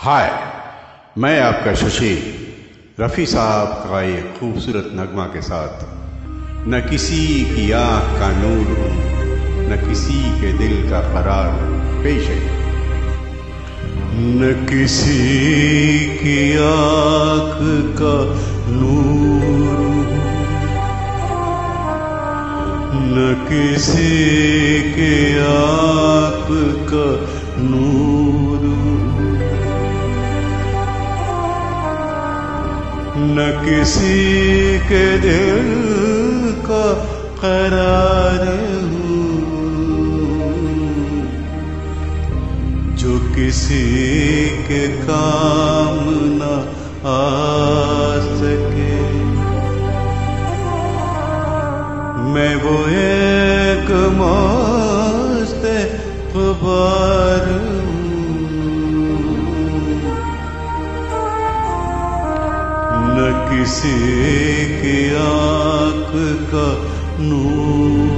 हाय, मैं आपका शशि, रफ़ी साहब का एक खूबसूरत नगमा के साथ। न किसी की आँख का नूर हूँ न किसी के दिल का करार पेश है। न किसी की आँख का नूर, न किसी के न किसी के दिल का करार जो किसी के काम न आ सके। मैं वो एक मस्त गुबार किसी की आँख का नूर।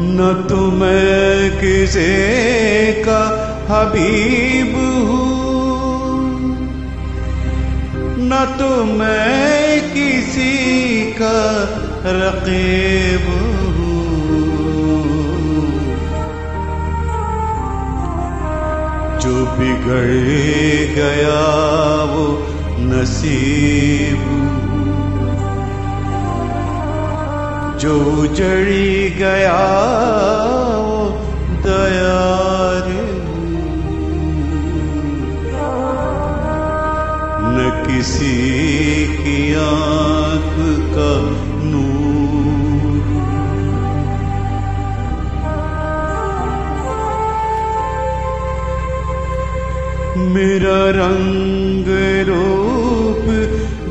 न तो मैं किसी का हबीब हूँ। न तो मैं किसी का रकीब हूँ। जो बिगड़ गया वो नसीब। जो जड़ी गया वो दयार। न किसी की आँख का मेरा रंग रूप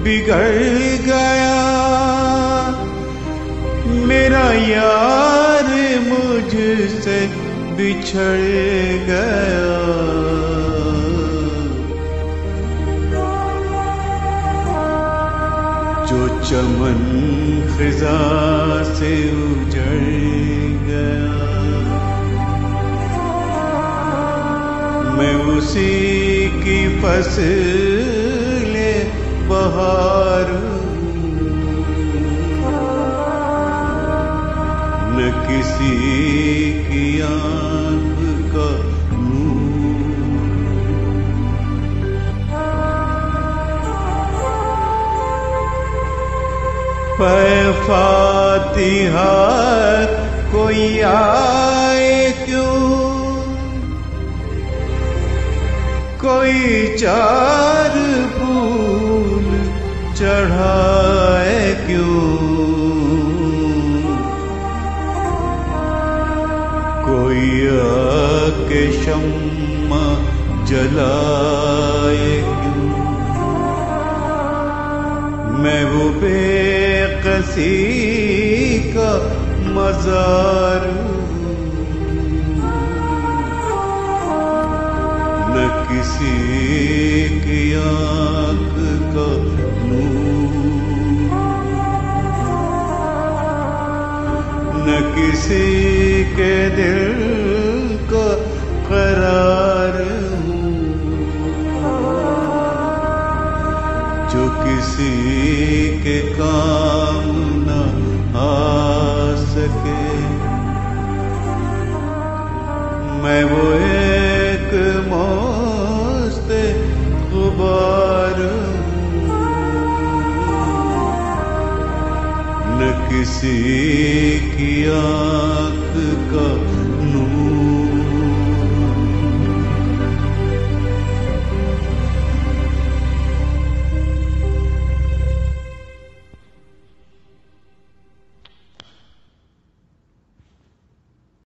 बिगड़ गया। मेरा यार मुझसे बिछड़ गया। जो चमन खिजा से उजड़ गया। मैं उसी की फ़सल बहार न किसी की आँख का फातिहा कोई आए क्यों? कोई चार फूल चढ़ाए क्यों? कोई आके शम्मा जलाए क्यों? मैं वो बेकसी का मजार किसी की आँख का न किसी के दिल का करार जो किसी के काम न आ सके। मैं वो गुबार न किसी की आ